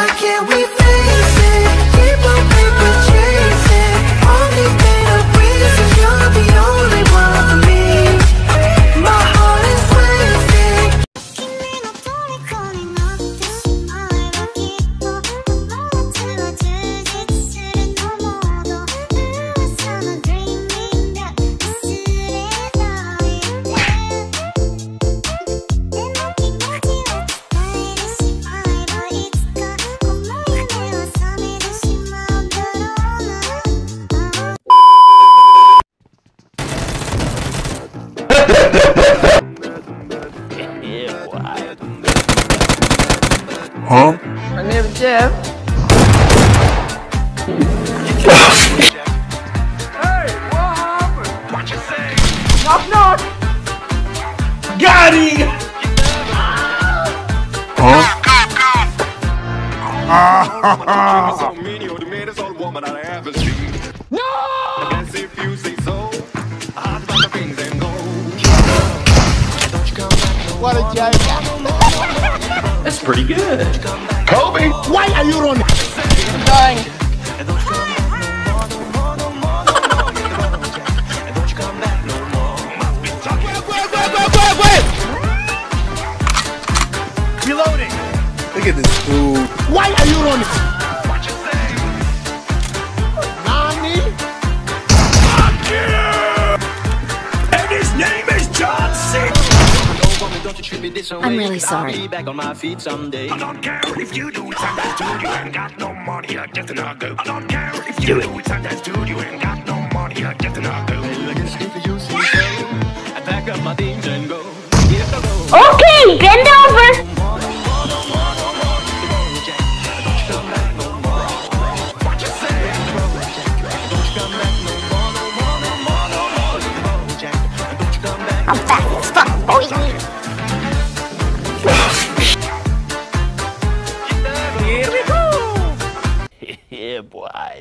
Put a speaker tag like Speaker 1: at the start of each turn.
Speaker 1: Why can't we My
Speaker 2: name is Jeff.
Speaker 3: Got him!
Speaker 4: so many of the maddest old woman I ever. No! I if you say so, I'll buy the things and go. Don't you come back no
Speaker 5: What a joke.
Speaker 3: That's pretty good.
Speaker 4: Kobe!
Speaker 5: Why are you running?
Speaker 4: Reloading!
Speaker 5: Look at this fool. Why are you running?
Speaker 6: I'm really sorry.
Speaker 4: I don't care if you do it and that's dude, you ain't got no money, you're just an ugly. I don't care if you do it and dude, you ain't got no money, you're just an ugly. If you see so, I pack up my things and go. Yes, I go.
Speaker 7: Okay, bend over.
Speaker 4: What you say? Don't you
Speaker 3: boy.